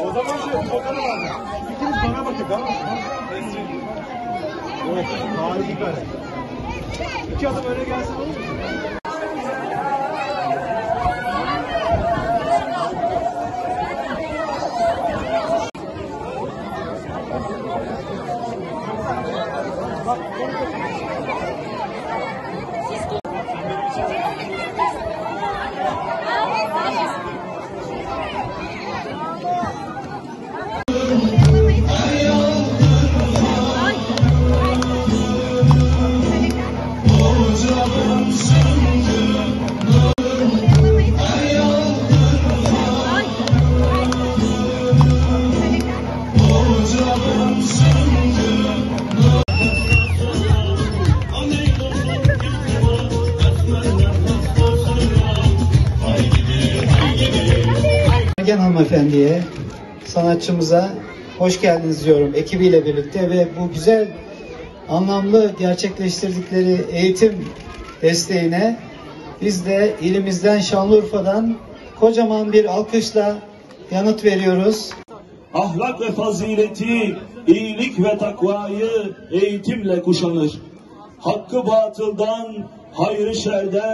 O zaman şöyle fotoğraf alın. İkiniz bana bakın tamam mı? Evet, harika. İki adım öne gelsin olur mu? Ergen hanımefendiye, sanatçımıza hoş geldiniz diyorum ekibiyle birlikte ve bu güzel, anlamlı gerçekleştirdikleri eğitim desteğine biz de ilimizden Şanlıurfa'dan kocaman bir alkışla yanıt veriyoruz. ahlak ve fazileti, iyilik ve takvayı eğitimle kuşanır. Hakkı batıldan, hayrı şerden